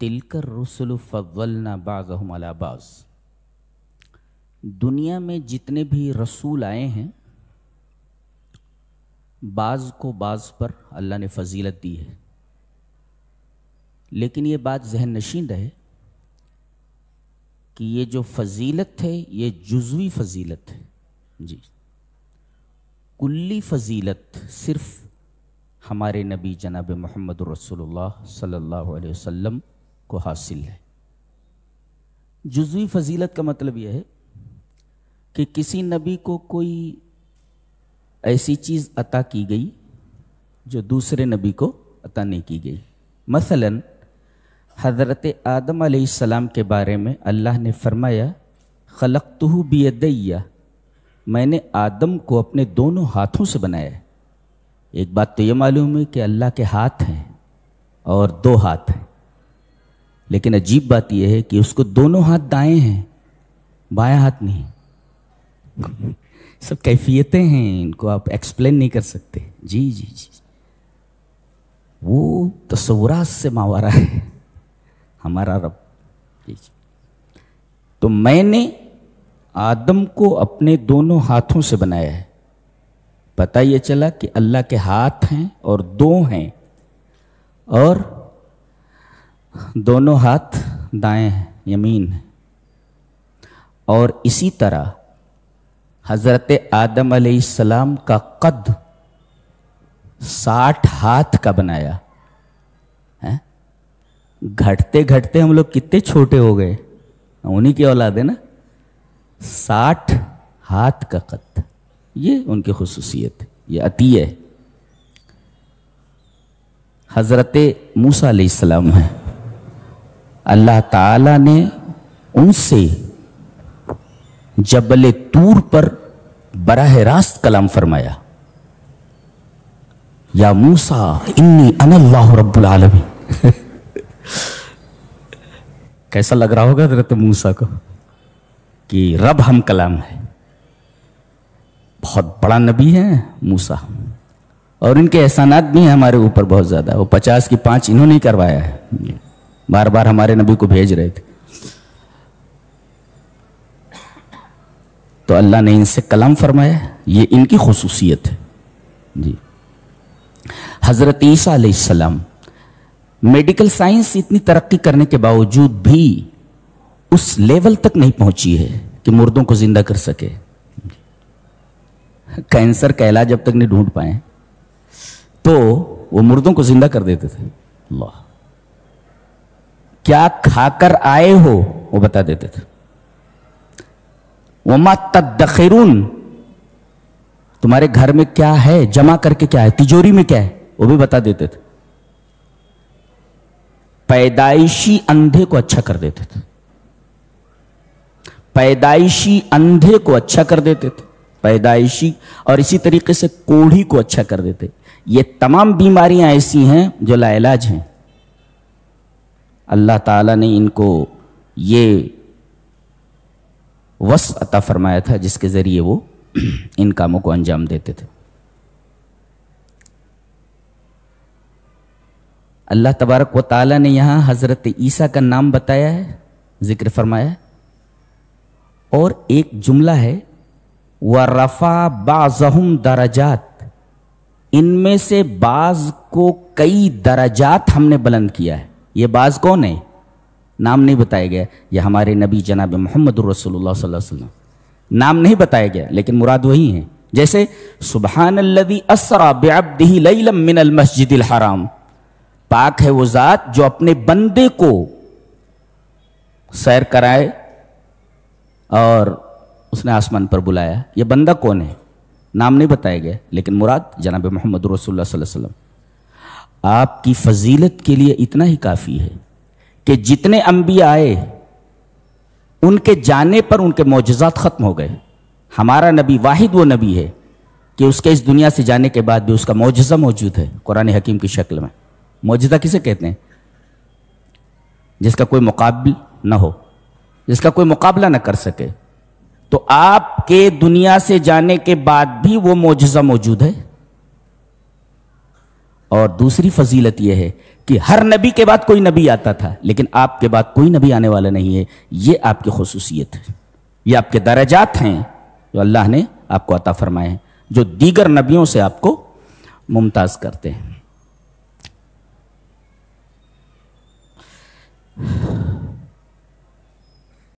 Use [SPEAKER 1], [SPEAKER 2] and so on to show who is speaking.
[SPEAKER 1] तिलकर रसुल फवलना बाज़हम अला बाज़। दुनिया में जितने भी रसूल आए हैं, बाज़ को बाज़ पर अल्लाह ने फजीलत दी है। लेकिन ये बात जहन नशीन रहे कि ये जो फजीलत है, ये जुजवी फजीलत है। जी। कुल्ली फजीलत सिर्फ़ हमारे नबी जनाब मोहम्मद रसोल्ला अलैहि वसल्लम को हासिल है। जुजवी फजीलत का मतलब यह है कि किसी नबी को कोई ऐसी चीज़ अता की गई जो दूसरे नबी को अता नहीं की गई। मसलन, हज़रत आदम सलाम के बारे में अल्लाह ने फरमाया, खलकतहू बियदैया मैंने आदम को अपने दोनों हाथों से बनाया एक बात तो ये मालूम है कि अल्लाह के हाथ हैं और दो हाथ हैं। लेकिन अजीब बात यह है कि उसको दोनों हाथ दाएँ हैं, बाया हाथ नहीं। सब कैफियतें हैं, इनको आप एक्सप्लेन नहीं कर सकते। जी जी जी। वो तस्वुरात से मावारा है, हमारा रब। जी जी। तो मैंने आदम को अपने दोनों हाथों से बनाया है। पता यह चला कि अल्लाह के हाथ हैं और दो हैं, और दोनों हाथ दाएँ हैं, यमीन है। और इसी तरह हज़रत आदम सलाम का कद साठ हाथ का बनाया, है? घटते घटते हम लोग कितने छोटे हो गए, उन्हीं की औलाद है ना? साठ हाथ का कद, ये उनकी खसूसियत है ये अतीय है। हज़रत मूसा सलाम है। अल्लाह ताला ने उनसे जबल तूर पर बराह रास्त कलाम फरमाया, या मूसा, इन्नी अनल्लाह रब्बुल आलमीन. कैसा लग रहा होगा हज़रत मूसा को कि रब हम कलाम है? बहुत बड़ा नबी है मूसा। और इनके एहसानात भी हैं हमारे ऊपर बहुत ज़्यादा। वो पचास की पाँच इन्होंने करवाया है। बार बार हमारे नबी को भेज रहे थे। तो अल्लाह ने इनसे कलाम फरमाया, ये इनकी खसूसियत है। जी। हज़रत ईसा मेडिकल साइंस इतनी तरक्की करने के बावजूद भी उस लेवल तक नहीं पहुँची है कि मुर्दों को ज़िंदा कर सके। कैंसर का इलाज अब तक नहीं ढूंढ पाए। तो वो मुर्दों को ज़िंदा कर देते थे। अल्लाह। क्या खाकर आए हो? वो बता देते थे। वमा तदखिरून तुम्हारे घर में क्या है? जमा करके क्या है? तिजोरी में क्या है? वो भी बता देते थे। पैदाइशी अंधे को अच्छा कर देते थे। पैदाइशी अंधे को अच्छा कर देते थे। पैदाइशी और इसी तरीके से कोढ़ी को अच्छा कर देते। ये तमाम बीमारियाँ ऐसी हैं जो लाइलाज हैं। अल्लाह ताला ने इनको ये वस अता फरमाया था, जिसके ज़रिए वो इन कामों को अंजाम देते थे। अल्लाह तबारक व ताला ने यहाँ हज़रत ईसा का नाम बताया है, ज़िक्र फरमाया है। और एक जुमला है, व रफ़ा बाज़हम दराजात। इनमें से बाज को कई दराजात हमने बुलंद किया है। ये बाज कौन है? नाम नहीं बताया गया। ये हमारे नबी जनाब मोहम्मद वसल्लम। नाम नहीं बताया गया, लेकिन मुराद वही है। जैसे सुबहान असरा मस्जिदिल हराम। पाक है वो ज़ात जो अपने बंदे को सैर कराए और उसने आसमान पर बुलाया। ये बंदा कौन है? नाम नहीं बताया गया, लेकिन मुराद जनाब मोहम्मद रसोल्ला आपकी फजीलत के लिए इतना ही काफ़ी है कि जितने अंबिया आए, उनके जाने पर उनके मोजात ख़त्म हो गए। हमारा नबी वाहिद वो नबी है कि उसके इस दुनिया से जाने के बाद भी उसका मुआजा मौजूद है, कुरान हकीम की शक्ल में। मुआजा किसे कहते हैं? जिसका कोई मुकाबल ना हो, जिसका कोई मुकाबला ना कर सके। तो आपके दुनिया से जाने के बाद भी वो मुआजा मौजूद है। और दूसरी फजीलत यह है कि हर नबी के बाद कोई नबी आता था, लेकिन आपके बाद कोई नबी आने वाला नहीं है। ये आपकी खसूसियत है। ये आपके दर्जात हैं, जो अल्लाह ने आपको अता फरमाए हैं, जो दीगर नबियों से आपको मुमताज़ करते हैं।